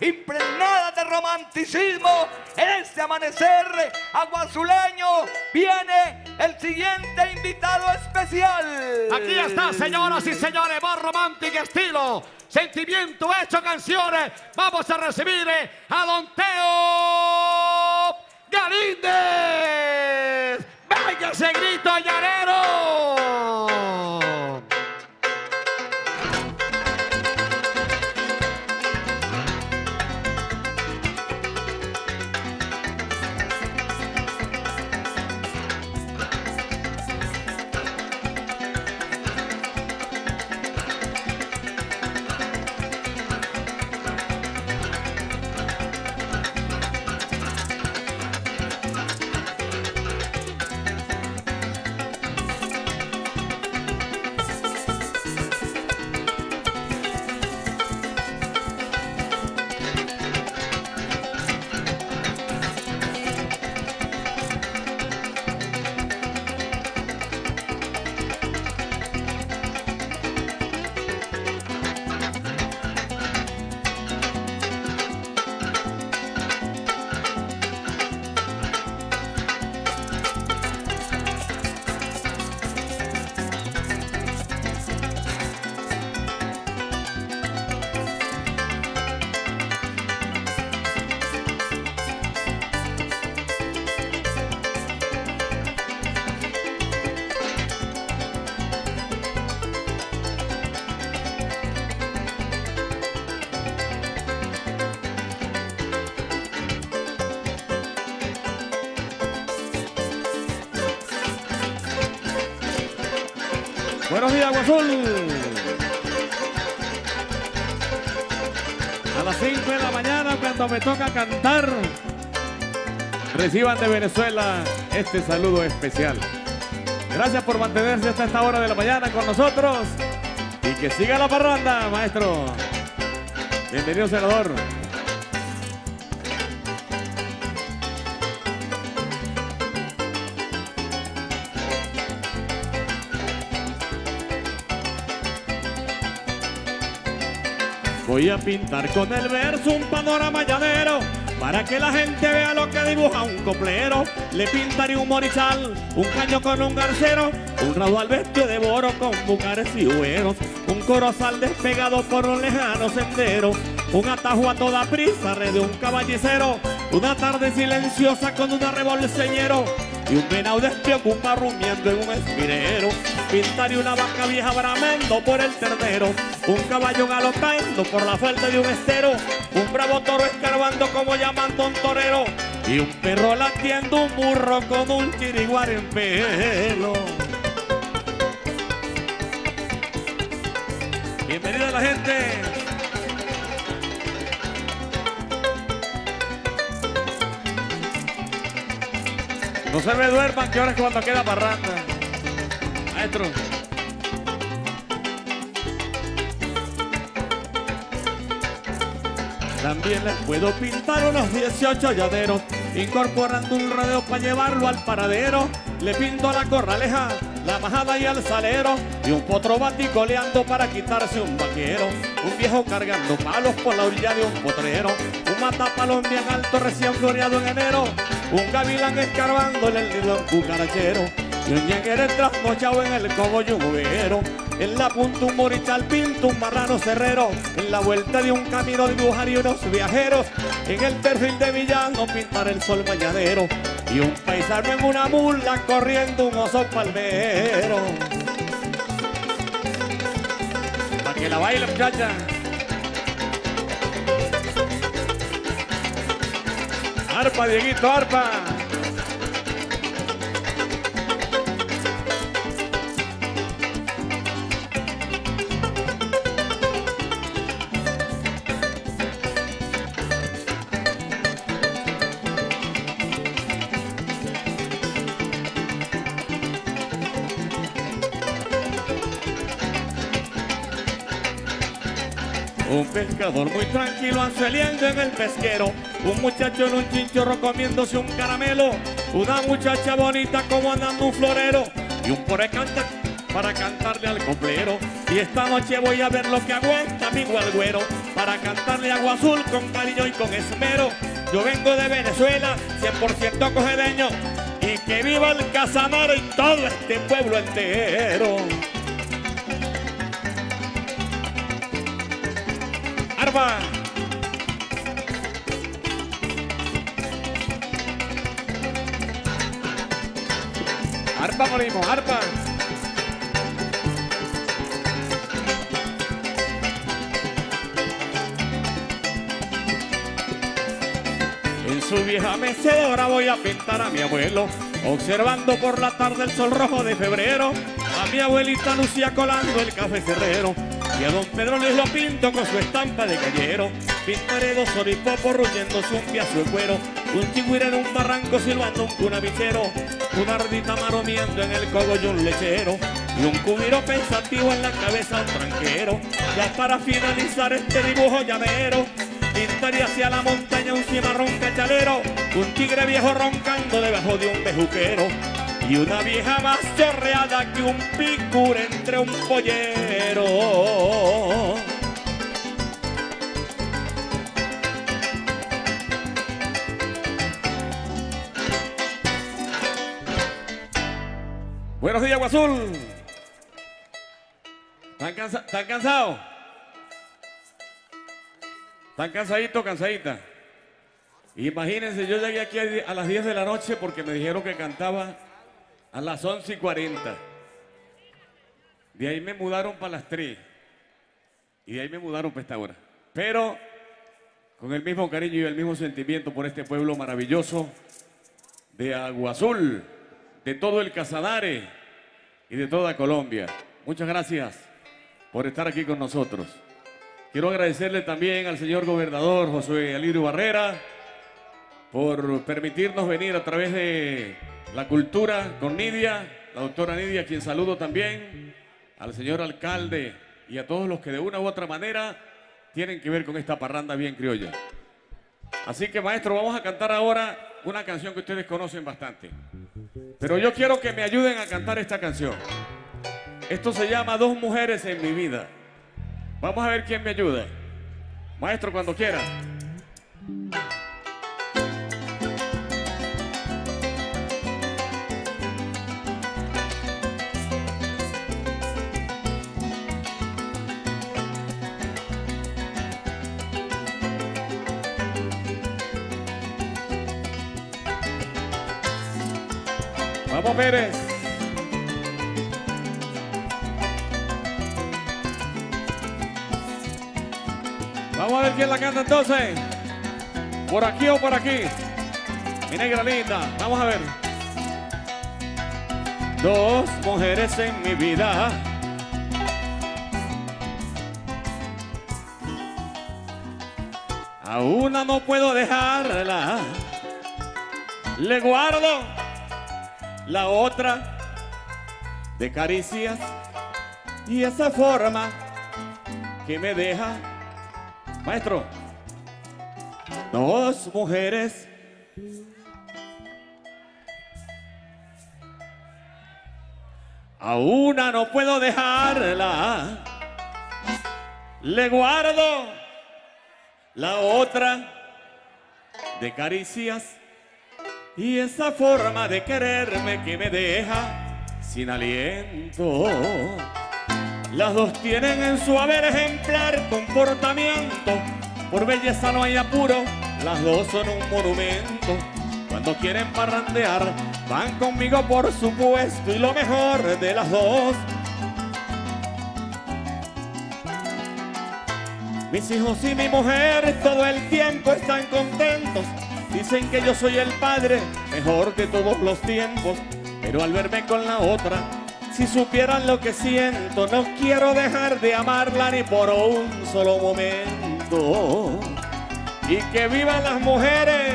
impregnada de romanticismo, en este amanecer aguazuleño viene el siguiente invitado especial. Aquí está, señoras y señores, más romántico estilo. Sentimiento hecho canciones. Vamos a recibir a Don Teo Galíndez. ¡Venga ese grito llanero! Buenos días, Guazul. A las 5 de la mañana, cuando me toca cantar, reciban de Venezuela este saludo especial. Gracias por mantenerse hasta esta hora de la mañana con nosotros. Y que siga la parranda, maestro. Bienvenido, senador. Voy a pintar con el verso un panorama llanero para que la gente vea lo que dibuja un coplero. Le pintaré un morizal, un caño con un garcero, un raudal vestido de boro con bucares y hueros, un corozal despegado por un lejano sendero, un atajo a toda prisa, red de un caballicero, una tarde silenciosa con una rebolseñero y un venado despreocupa rumiando en un espirero. Pintaré una vaca vieja bramando por el ternero, un caballo galopando por la falda de un estero, un bravo toro escarbando como llamando a un torero, y un perro latiendo un burro con un chiriguar en pelo. Bienvenida la gente. No se me duerman, que ahora es cuando queda parranda. También les puedo pintar unos 18 lladeros, incorporando un rodeo para llevarlo al paradero. Le pinto la corraleja, la majada y al salero, y un potro baticoleando para quitarse un vaquero. Un viejo cargando palos por la orilla de un potrero, un matapalón bien alto recién floreado en enero, un gavilán escarbándole el nido a un cucarachero, y un ñanguere trasnochado en el cogollo lluvero. En la punta un morichal pinto un marrano cerrero, en la vuelta de un camino dibujar unos viajeros, en el perfil de villano pintar el sol mañanero, y un paisano en una mula corriendo un oso palmero. Para que la baile muchacha. Arpa, Dieguito, arpa. Pescador muy tranquilo anzueliendo en el pesquero. Un muchacho en un chinchorro comiéndose un caramelo. Una muchacha bonita como andando un florero. Y un porecante para cantarle al coplero. Y esta noche voy a ver lo que aguanta mi gualguero para cantarle agua azul con cariño y con esmero. Yo vengo de Venezuela, 100% cogedeño, y que viva el Casanare y todo este pueblo entero. Arpa morimos, arpa. En su vieja mecedora voy a pintar a mi abuelo, observando por la tarde el sol rojo de febrero, a mi abuelita Lucía colando el café cerrero, y a don Pedro les lo pinto con su estampa de gallero. Pintaré dos oripopos ruyendo un piazo de cuero, un chigüire en un barranco silbando un cunavichero, una ardita maromiendo en el cogollo un lechero, y un cubiro pensativo en la cabeza un tranquero. Ya para finalizar este dibujo llanero, pintaría hacia la montaña un cimarrón cachalero, un tigre viejo roncando debajo de un bejuquero y una vieja más chorreada que un picur entre un pollero. Buenos días, Guazul. ¿Están, cansa- ¿Están cansados? ¿Están cansaditos, cansaditas? Imagínense, yo llegué aquí a las 10 de la noche porque me dijeron que cantaba a las 11 y 40. De ahí me mudaron para las 3. Y de ahí me mudaron para esta hora. Pero con el mismo cariño y el mismo sentimiento por este pueblo maravilloso de Agua Azul, de todo el Casanare y de toda Colombia. Muchas gracias por estar aquí con nosotros. Quiero agradecerle también al señor gobernador José Alirio Barrera por permitirnos venir a través de la cultura con Nidia, la doctora Nidia, quien saludo también, al señor alcalde y a todos los que de una u otra manera tienen que ver con esta parranda bien criolla. Así que maestro, vamos a cantar ahora una canción que ustedes conocen bastante. Pero yo quiero que me ayuden a cantar esta canción. Esto se llama Dos mujeres en mi vida. Vamos a ver quién me ayuda. Maestro, cuando quiera. Vamos, Pérez. Vamos a ver quién la canta entonces. ¿Por aquí o por aquí? Mi negra linda. Vamos a ver. Dos mujeres en mi vida. A una no puedo dejarla. Le guardo la otra de caricias y esa forma que me deja. Maestro dos mujeres. A una no puedo dejarla. Le guardo la otra de caricias y esa forma de quererme que me deja sin aliento. Las dos tienen en su haber ejemplar comportamiento. Por belleza no hay apuro, las dos son un monumento. Cuando quieren parrandear, van conmigo por supuesto y lo mejor de las dos. Mis hijos y mi mujer todo el tiempo están contentos. Dicen que yo soy el padre mejor de todos los tiempos. Pero al verme con la otra, si supieran lo que siento, no quiero dejar de amarla ni por un solo momento. Y que vivan las mujeres.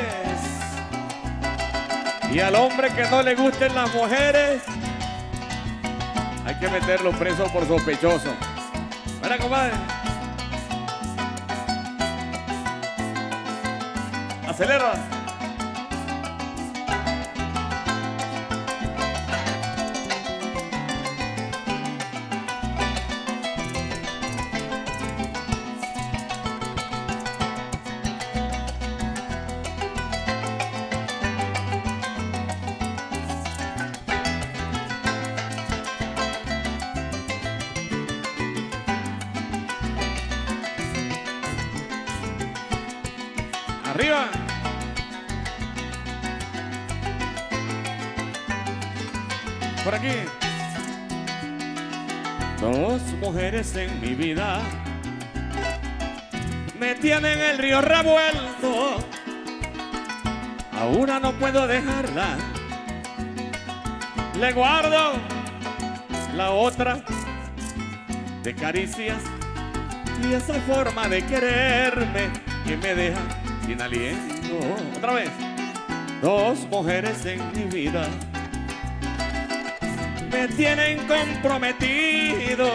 Y al hombre que no le gusten las mujeres, hay que meterlo preso por sospechoso. Mira, compadre. Acelera. Por aquí. Dos mujeres en mi vida me tienen el río revuelto. A una no puedo dejarla. Le guardo la otra de caricias y esa forma de quererme que me deja sin aliento. Otra vez. Dos mujeres en mi vida me tienen comprometido.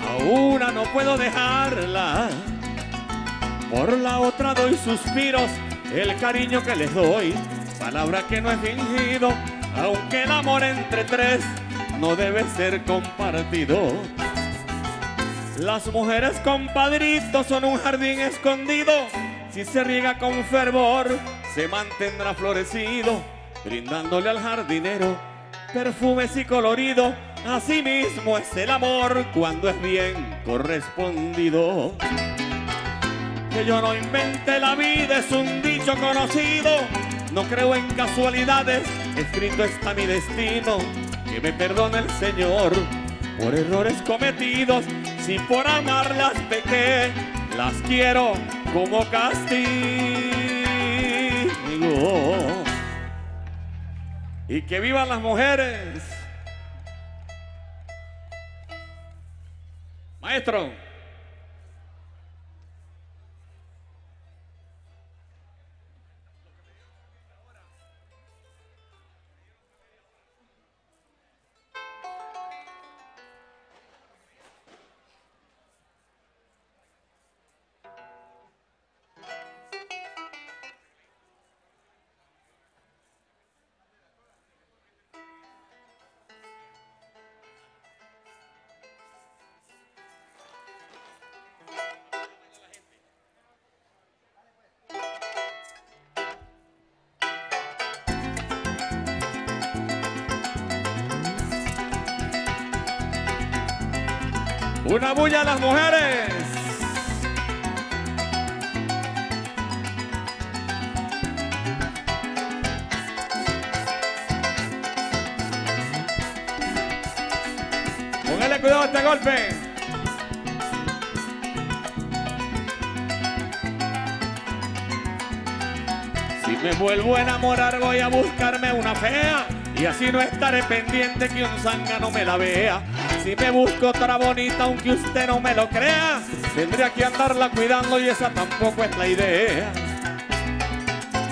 A una no puedo dejarla. Por la otra doy suspiros, el cariño que les doy, palabra que no he fingido, aunque el amor entre tres no debe ser compartido. Las mujeres compadritos son un jardín escondido, si se riega con fervor, se mantendrá florecido, brindándole al jardinero perfumes y colorido. Así mismo es el amor cuando es bien correspondido. Que yo no invente la vida es un dicho conocido. No creo en casualidades, escrito está mi destino. Que me perdone el Señor por errores cometidos. Si por amarlas pequé, las quiero como castigo. Y que vivan las mujeres. Maestro. Una bulla a las mujeres. Póngale cuidado a este golpe. Si me vuelvo a enamorar voy a buscarme una fea y así no estaré pendiente que un zanga no me la vea. Si me busco otra bonita, aunque usted no me lo crea, tendría que andarla cuidando y esa tampoco es la idea.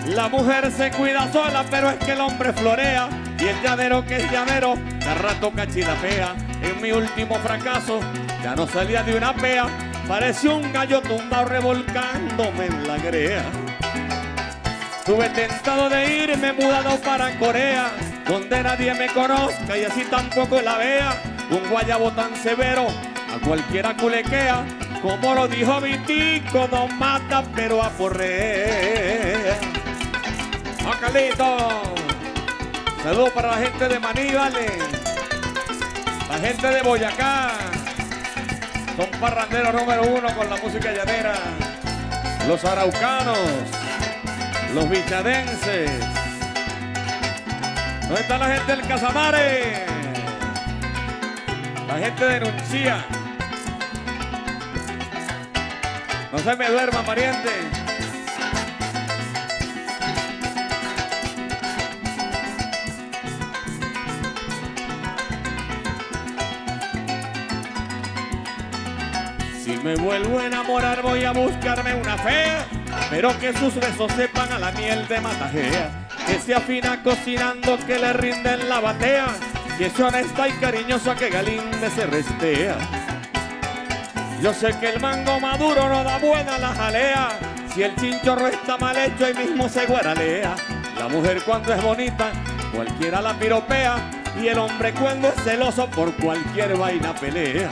La mujer se cuida sola, pero es que el hombre florea. Y el llanero que es llanero, de rato fea. En mi último fracaso, ya no salía de una pea. Pareció un gallo tumbado revolcándome en la grea. Tuve tentado de irme mudado para Corea, donde nadie me conozca y así tampoco la vea. Un guayabo tan severo a cualquiera culequea, como lo dijo mi tico, no mata pero aporrea. ¡Ah, Carlito! Saludos para la gente de Maní, vale. La gente de Boyacá. Son parranderos número uno con la música llanera. Los araucanos. Los bichadenses. ¿Dónde está la gente del Casamare? La gente de Nuncia. No se me duerma, pariente. Si me vuelvo a enamorar voy a buscarme una fea, pero que sus besos sepan a la miel de matajea, que se afina cocinando, que le rinden la batea, que sea honesta y cariñosa, que galinde se restea. Yo sé que el mango maduro no da buena la jalea, si el chinchorro está mal hecho ahí mismo se guaralea. La mujer cuando es bonita, cualquiera la piropea, y el hombre cuando es celoso por cualquier vaina pelea.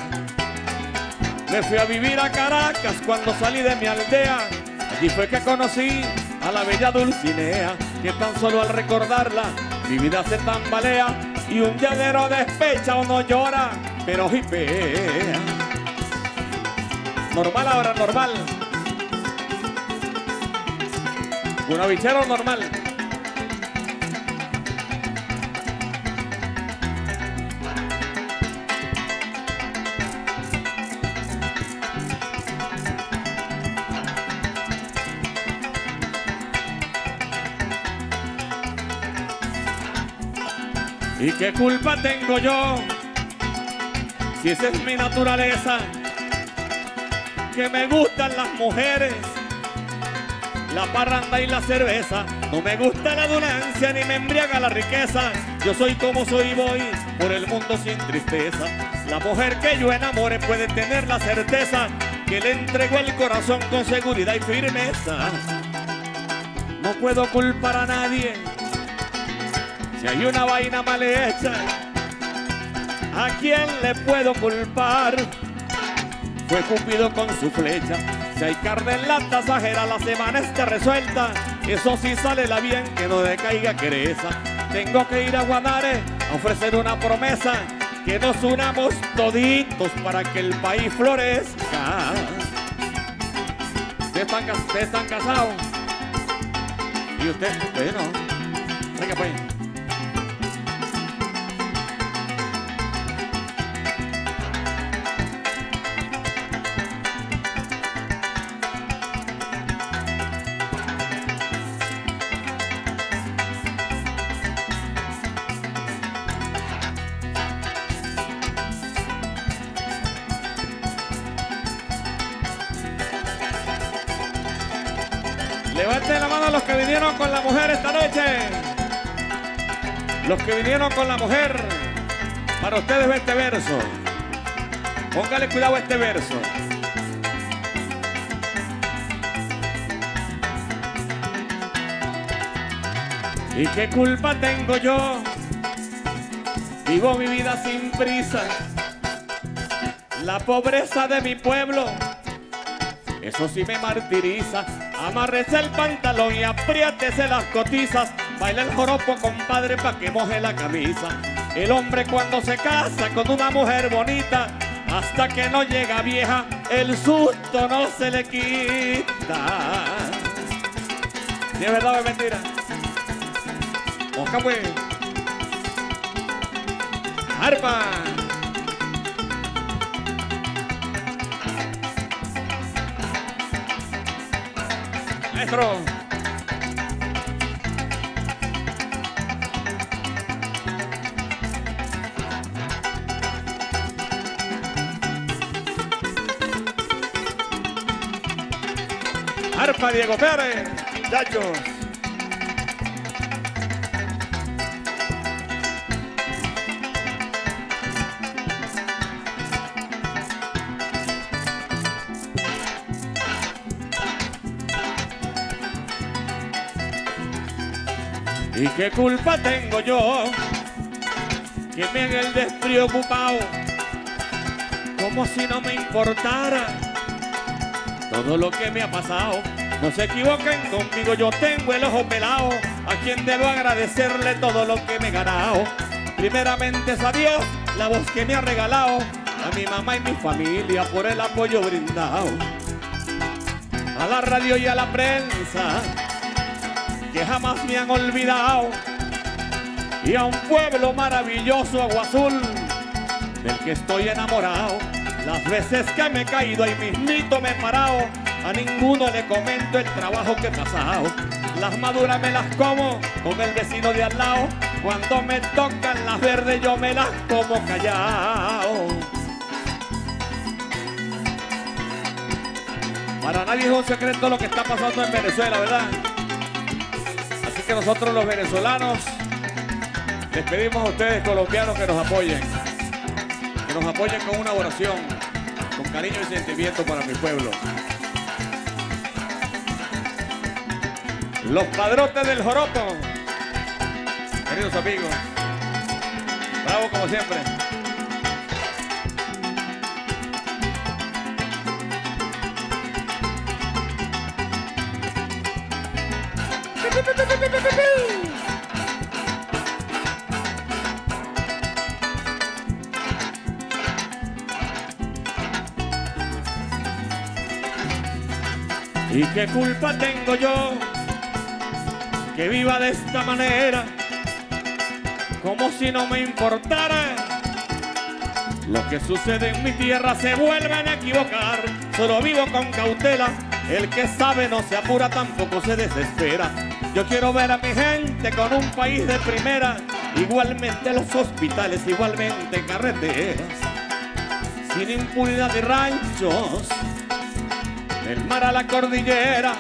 Me fui a vivir a Caracas cuando salí de mi aldea. Allí fue que conocí a la bella Dulcinea, que tan solo al recordarla mi vida se tambalea y un llanero despecha o no llora, pero jipea. Normal ahora, normal. Un avichero normal. Qué culpa tengo yo? Si esa es mi naturaleza, que me gustan las mujeres, la parranda y la cerveza. No me gusta la donancia ni me embriaga la riqueza. Yo soy como soy y voy por el mundo sin tristeza. La mujer que yo enamore puede tener la certeza que le entregó el corazón con seguridad y firmeza. No puedo culpar a nadie si hay una vaina mal hecha, ¿a quién le puedo culpar? Fue Cupido con su flecha. Si hay carne en la tasajera, la semana está resuelta. Eso sí sale la bien, que no decaiga quereza. Tengo que ir a Guanare a ofrecer una promesa. Que nos unamos toditos para que el país florezca. Ustedes están, cas- ustedes están casados. Y usted, usted no. Venga, pues. Los que vinieron con la mujer. Para ustedes este verso. Póngale cuidado a este verso. ¿Y qué culpa tengo yo? Vivo mi vida sin prisa. La pobreza de mi pueblo eso sí me martiriza. Amárrese el pantalón y apriétese las cotizas. Baila el joropo, compadre, pa' que moje la camisa. El hombre cuando se casa con una mujer bonita, hasta que no llega vieja, el susto no se le quita. Si es verdad o es mentira. Mosca pues. Arpa. Maestro. Diego Pérez, muchachos. ¿Y qué culpa tengo yo? Que me haga el despreocupado, como si no me importara todo lo que me ha pasado. No se equivoquen conmigo, yo tengo el ojo pelado, a quien debo agradecerle todo lo que me he ganado. Primeramente es a Dios, la voz que me ha regalado, a mi mamá y mi familia por el apoyo brindado. A la radio y a la prensa, que jamás me han olvidado. Y a un pueblo maravilloso, Agua Azul, del que estoy enamorado. Las veces que me he caído ahí mismito me he parado, a ninguno le comento el trabajo que he pasado. Las maduras me las como con el vecino de al lado. Cuando me tocan las verdes yo me las como callado. Para nadie es un secreto lo que está pasando en Venezuela, ¿verdad? Así que nosotros los venezolanos les pedimos a ustedes colombianos que nos apoyen. Que nos apoyen con una oración, con cariño y sentimiento para mi pueblo. Los padrotes del joropo. Queridos amigos. Bravo como siempre. ¿Y qué culpa tengo yo que viva de esta manera, como si no me importara. Lo que sucede en mi tierra se vuelven a equivocar, solo vivo con cautela, el que sabe no se apura, tampoco se desespera. Yo quiero ver a mi gente con un país de primera, igualmente los hospitales, igualmente carreteras, sin impunidad de ranchos, del mar a la cordillera,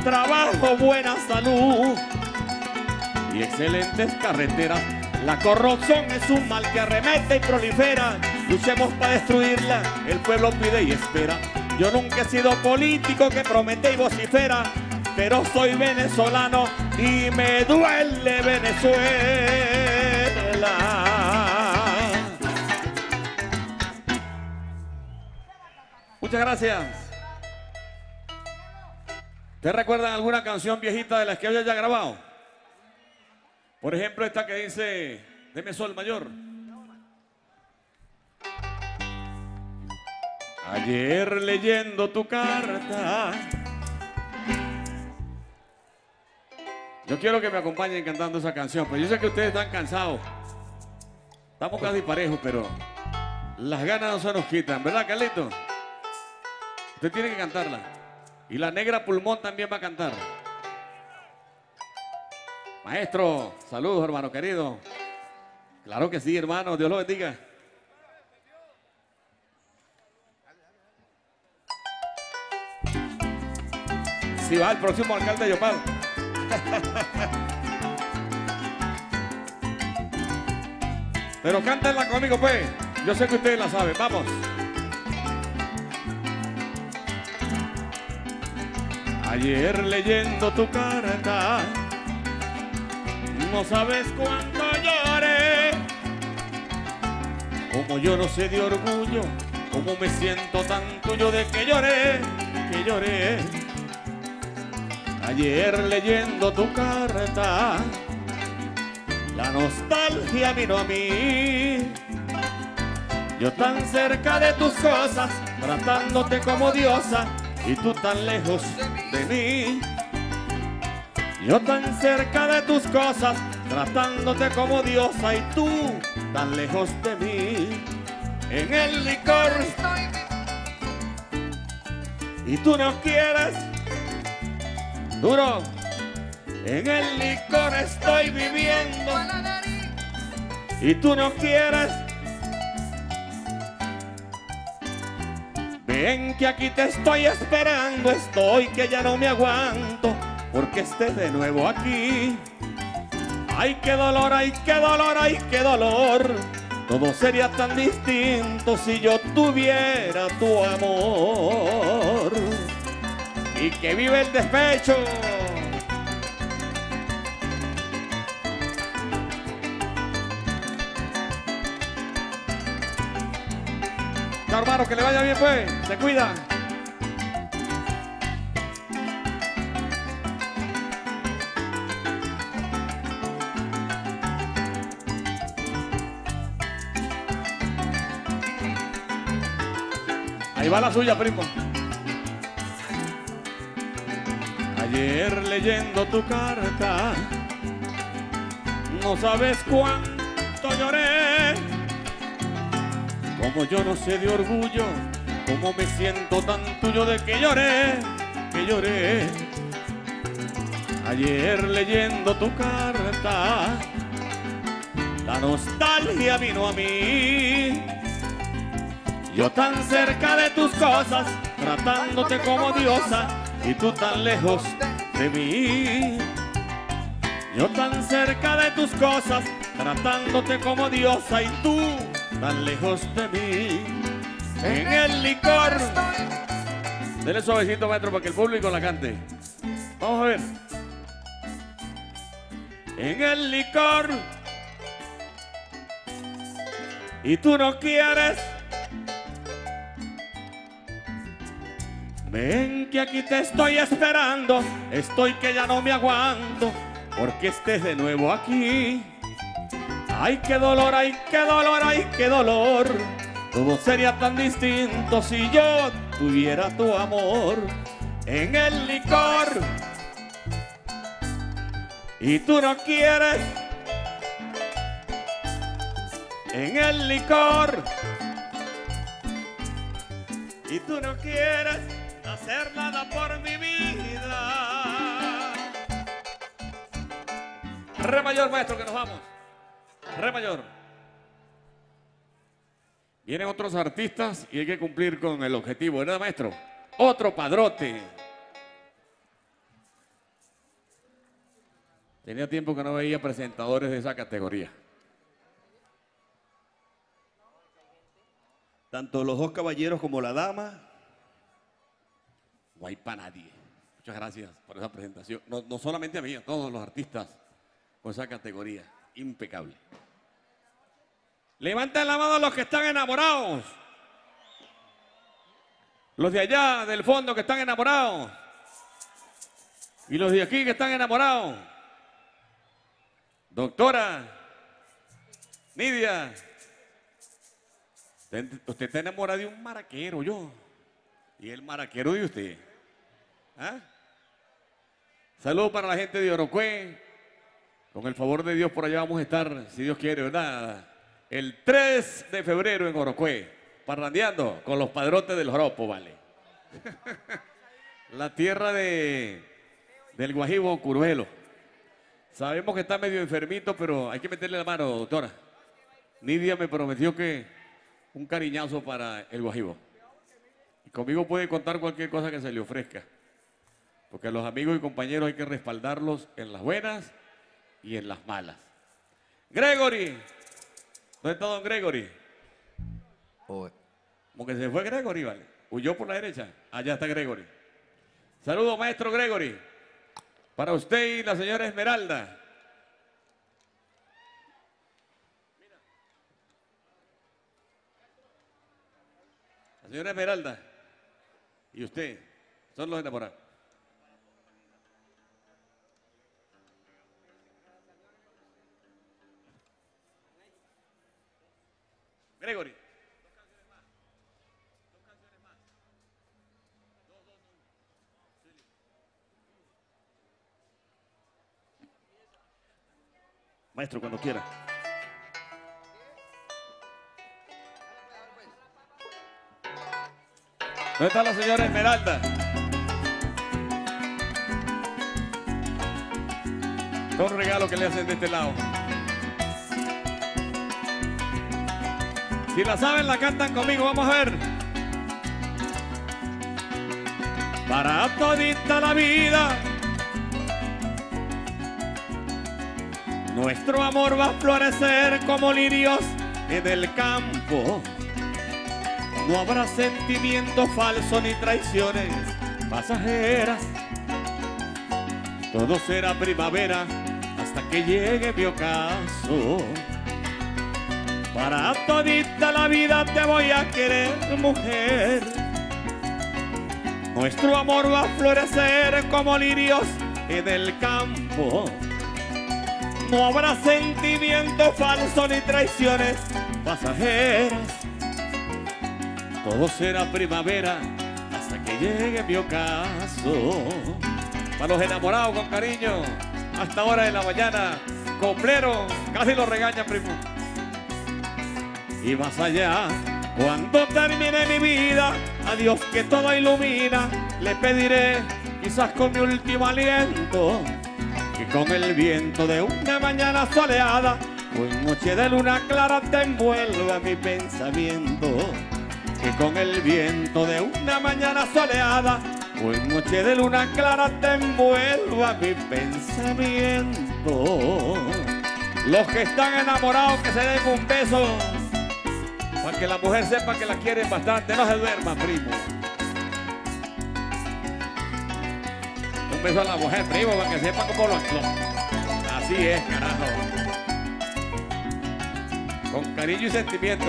trabajo, buena salud y excelentes carreteras. La corrupción es un mal que arremete y prolifera. Luchemos para destruirla, el pueblo pide y espera. Yo nunca he sido político que promete y vocifera, pero soy venezolano y me duele Venezuela. Muchas gracias. ¿Ustedes recuerdan alguna canción viejita de las que haya ya grabado? Por ejemplo, esta que dice, deme sol mayor. Ayer leyendo tu carta. Yo quiero que me acompañen cantando esa canción, pues yo sé que ustedes están cansados. Estamos casi parejos, pero las ganas no se nos quitan, ¿verdad, Carlito? Usted tiene que cantarla. Y la negra pulmón también va a cantar. Maestro, saludos, hermano querido. Claro que sí, hermano, Dios lo bendiga. Si va el próximo alcalde de Yopal. Pero cántenla conmigo, pues. Yo sé que ustedes la saben. Vamos. Ayer leyendo tu carta, no sabes cuánto lloré. Como yo no sé de orgullo, como me siento tan tuyo de que lloré, que lloré. Ayer leyendo tu carta, la nostalgia vino a mí. Yo tan cerca de tus cosas, tratándote como diosa, y tú tan lejos de mí. Yo tan cerca de tus cosas, tratándote como diosa, y tú tan lejos de mí. En el licor, y tú no quieres, duro. En el licor estoy viviendo, y tú no quieres. Ven que aquí te estoy esperando, estoy que ya no me aguanto, porque estés de nuevo aquí. Ay, qué dolor, ay, qué dolor, ay, qué dolor. Todo sería tan distinto si yo tuviera tu amor. Y que vive el despecho. Hermano, que le vaya bien, pues. Se cuida. Ahí va la suya, primo. Ayer leyendo tu carta, no sabes cuánto lloré. Como yo no sé de orgullo, como me siento tan tuyo de que lloré, que lloré. Ayer leyendo tu carta, la nostalgia vino a mí. Yo tan cerca de tus cosas, tratándote como diosa, y tú tan lejos de mí. Yo tan cerca de tus cosas, tratándote como diosa, y tú tan lejos de mí. En el licor. Dele suavecito, maestro, para que el público la cante. Vamos a ver. En el licor. Y tú no quieres. Ven que aquí te estoy esperando, estoy que ya no me aguanto, porque estés de nuevo aquí. Ay, qué dolor, ay, qué dolor, ay, qué dolor. Todo sería tan distinto si yo tuviera tu amor en el licor. y tú no quieres en el licor y tú no quieres hacer nada por mi vida. Re mayor, maestro, que nos vamos. Re mayor. Vienen otros artistas y hay que cumplir con el objetivo, ¿verdad, maestro? Otro padrote. Tenía tiempo que no veía presentadores de esa categoría. Tanto los dos caballeros como la dama. No hay para nadie. Muchas gracias por esa presentación. No, no solamente a mí, a todos los artistas con esa categoría. Impecable. Levanten la mano los que están enamorados. Los de allá, del fondo, que están enamorados. Y los de aquí que están enamorados. Doctora, Nidia, usted, está enamorada de un maraquero, yo. Y el maraquero de usted. ¿Ah? Saludos para la gente de Orocué. Con el favor de Dios por allá vamos a estar, si Dios quiere, ¿verdad? El 3 de febrero en Orocué, parrandeando con los padrotes del Joropo, ¿vale? la tierra de, del Guajibo Curuelo. Sabemos que está medio enfermito, pero hay que meterle la mano, doctora. Nidia me prometió que un cariñazo para el Guajibo. Y conmigo puede contar cualquier cosa que se le ofrezca. Porque a los amigos y compañeros hay que respaldarlos en las buenas y en las malas. Gregory. ¿Dónde está don Gregory? Como que se fue Gregory, ¿vale? Huyó por la derecha. Allá está Gregory. Saludos, maestro Gregory. Para usted y la señora Esmeralda. La señora Esmeralda. Y usted. Son los enamorados. Maestro, cuando quiera. ¿Dónde está la señora Esmeralda? Con un regalo que le hacen de este lado. Si la saben, la cantan conmigo. Vamos a ver. Para todita la vida. Nuestro amor va a florecer como lirios en el campo. No habrá sentimientos falsos ni traiciones pasajeras. Todo será primavera hasta que llegue mi ocaso. Para todita la vida te voy a querer, mujer. Nuestro amor va a florecer como lirios en el campo. No habrá sentimientos falsos ni traiciones pasajeras. Todo será primavera hasta que llegue mi ocaso. Para los enamorados con cariño, hasta hora de la mañana, complero, casi lo regaña, primo. Y más allá, cuando termine mi vida, a Dios que todo ilumina, le pediré, quizás con mi último aliento, que con el viento de una mañana soleada o en noche de luna clara te envuelva mi pensamiento. Que con el viento de una mañana soleada o en noche de luna clara te envuelva mi pensamiento. Los que están enamorados que se den un beso para que la mujer sepa que la quieren bastante. No se duerma, primo. Un beso a la mujer, primo, para que sepa cómo lo lo- Así es, carajo. Con cariño y sentimiento.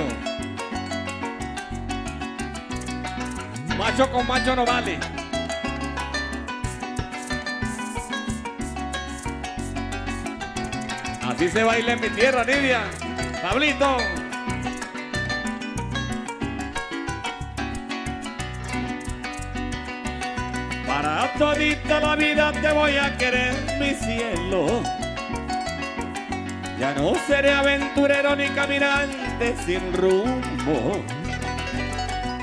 Macho con macho no vale. Así se baila en mi tierra, Nidia. Pablito. Todita la vida te voy a querer, mi cielo. Ya no seré aventurero ni caminante sin rumbo.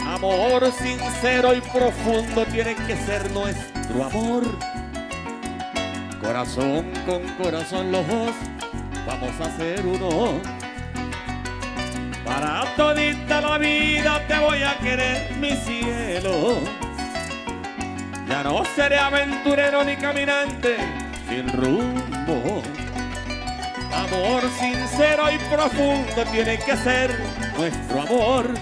Amor sincero y profundo tiene que ser nuestro amor. Corazón con corazón los dos, vamos a ser uno. Para todita la vida te voy a querer, mi cielo. Ya no seré aventurero ni caminante sin rumbo. Amor sincero y profundo tiene que ser nuestro amor.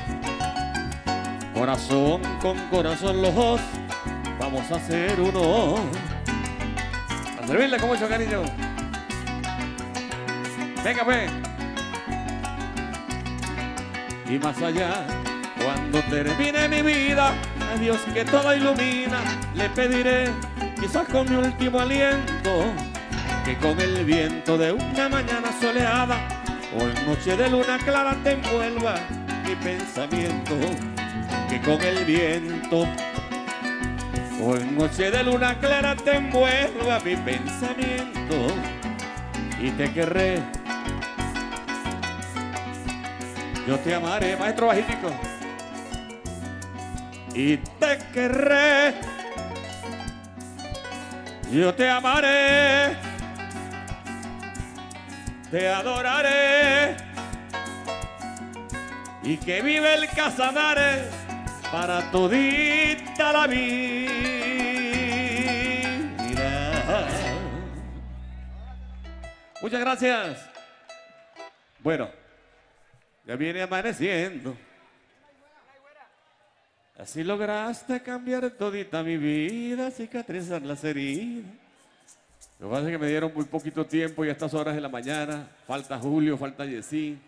Corazón con corazón los dos, vamos a ser uno. A servirle con mucho cariño. Venga, pues. Y más allá, cuando termine mi vida, a Dios que todo ilumina, le pediré, quizás con mi último aliento, que con el viento de una mañana soleada o en noche de luna clara te envuelva mi pensamiento, que con el viento o en noche de luna clara te envuelva mi pensamiento y te querré. Yo te amaré, maestro bajitico. Y te querré. Yo te amaré. Te adoraré. Y que vive el Casanare para todita la vida. Muchas gracias. Bueno, ya viene amaneciendo. Así lograste cambiar todita mi vida, cicatrizar las heridas. Lo que pasa es que me dieron muy poquito tiempo y a estas horas de la mañana. Falta Julio, falta Yesí.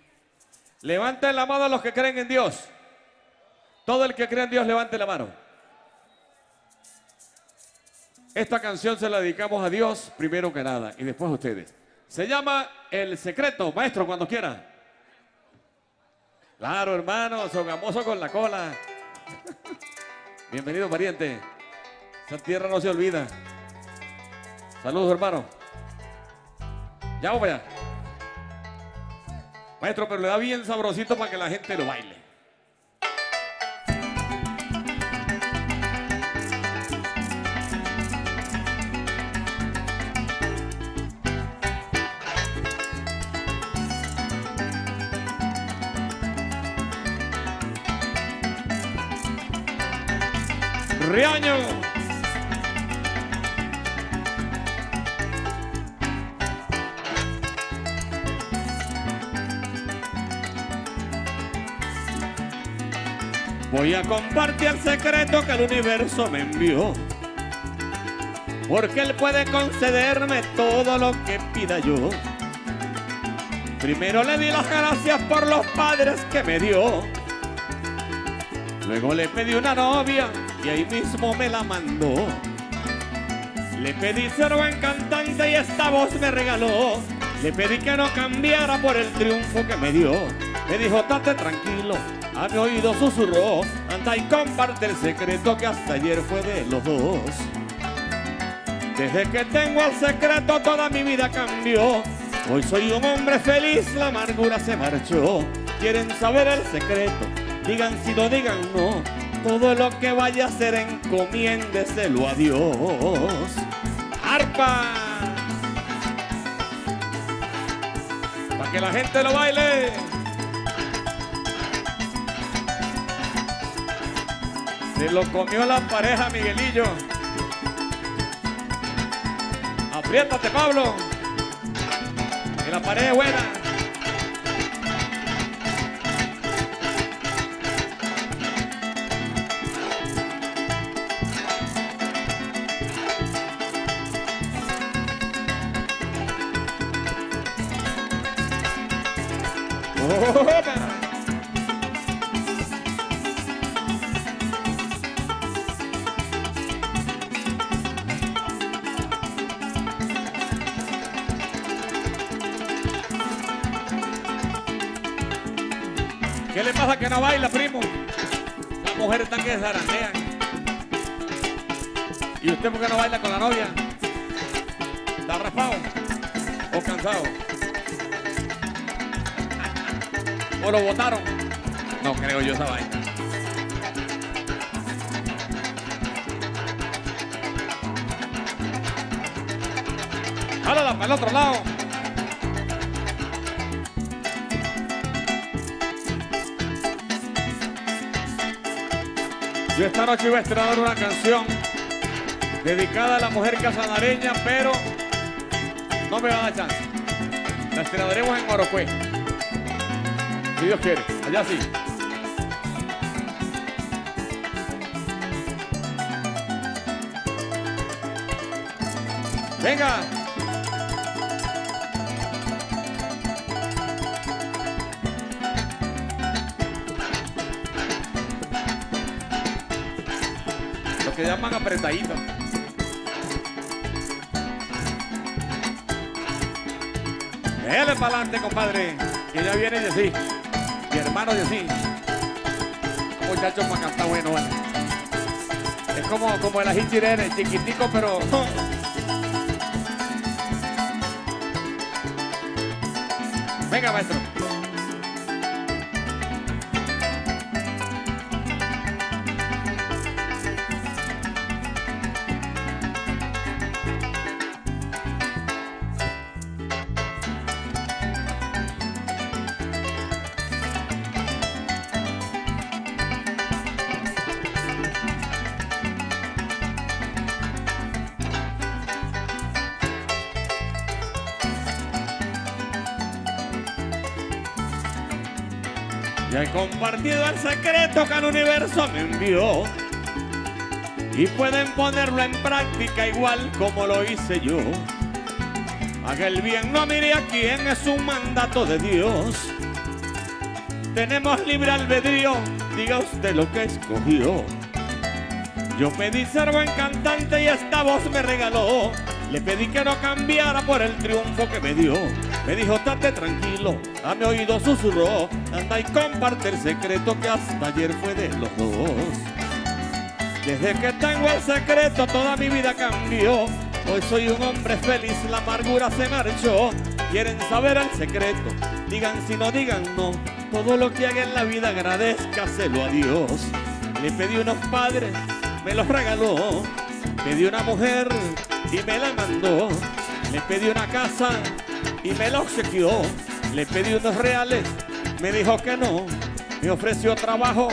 Levanten la mano a los que creen en Dios. Todo el que cree en Dios, levante la mano. Esta canción se la dedicamos a Dios primero que nada y después a ustedes. Se llama El Secreto, maestro, cuando quiera. Claro, hermano, sogamoso con la cola. Bienvenido, pariente. Esa tierra no se olvida. Saludos, hermano. Ya vamos allá. Maestro, pero le da bien sabrosito para que la gente lo baile. Voy a compartir el secreto que el universo me envió. Porque Él puede concederme todo lo que pida yo. Primero le di las gracias por los padres que me dio. Luego le pedí una novia y ahí mismo me la mandó. Le pedí ser buen cantante y esta voz me regaló. Le pedí que no cambiara por el triunfo que me dio. Me dijo, tate tranquilo, a mi oído susurró. Anda y comparte el secreto que hasta ayer fue de los dos. Desde que tengo el secreto toda mi vida cambió. Hoy soy un hombre feliz, la amargura se marchó. ¿Quieren saber el secreto? Digan si lo digan no. Todo lo que vaya a hacer encomiéndeselo a Dios. ¡Arpa! Para que la gente lo baile. Se lo comió la pareja Miguelillo. Apriétate, Pablo. Que la pared es buena. ¿Qué le pasa que no baila, primo? Las mujeres están que zarandean. ¿Y usted por qué no baila con la novia? ¿Está raspado? ¿O cansado? ¿O lo botaron? No creo yo esa vaina. Jálala para el otro lado. Yo esta noche voy a estrenar una canción dedicada a la mujer casanareña, pero no me va a dar chance. La estrenaremos en Morocue. Si Dios quiere, allá sí. Venga. Que llaman apretadito. Déjale para adelante, compadre. Que ya viene Yesí. Mi hermano Yesí. Muchacho para cantar bueno, ¿vale? Es como, como el ají chirene, chiquitico, pero. Venga, maestro. Compartido el secreto que el universo me envió. Y pueden ponerlo en práctica igual como lo hice yo. Haga el bien, no mire a quién es un mandato de Dios. Tenemos libre albedrío, diga usted lo que escogió. Yo pedí ser buen cantante y esta voz me regaló. Le pedí que no cambiara por el triunfo que me dio. Me dijo, estate tranquilo, a mi oído susurró. Anda y comparte el secreto que hasta ayer fue de los dos. Desde que tengo el secreto toda mi vida cambió. Hoy soy un hombre feliz, la amargura se marchó. Quieren saber el secreto, digan si no digan no. Todo lo que haga en la vida agradezcaselo a Dios. Le pedí unos padres, me los regaló. Pedí una mujer y me la mandó. Le pedí una casa y me la obsequió. Le pedí unos reales, me dijo que no. Me ofreció trabajo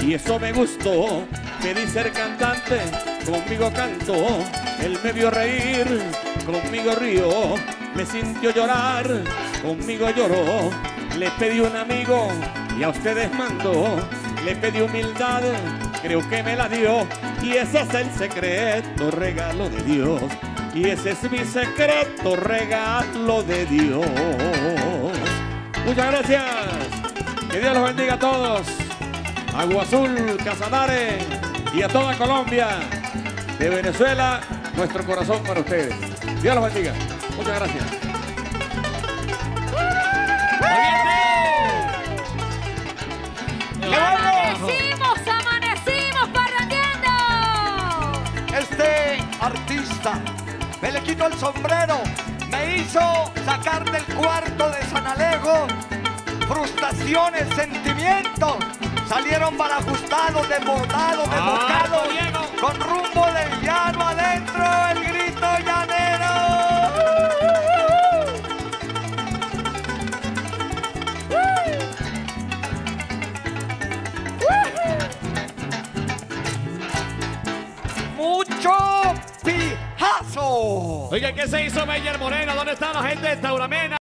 y eso me gustó. Pedí ser cantante, conmigo cantó. Él me vio reír, conmigo rió. Me sintió llorar, conmigo lloró. Le pedí un amigo y a ustedes mandó. Le pedí humildad, creo que me la dio. Y ese es el secreto, regalo de Dios. Y ese es mi secreto, regalo de Dios. Muchas gracias. Que Dios los bendiga a todos. Agua Azul, Casanare y a toda Colombia. De Venezuela, nuestro corazón para ustedes. Dios los bendiga. Muchas gracias. Quito el sombrero, me hizo sacar del cuarto de San Alejo frustraciones, sentimientos. Salieron barajustados, desbordados, desbocados, Diego! con rumbo del llano adentro, Oiga, ¿qué se hizo Meyer Moreno? ¿Dónde está la gente de Tauramena?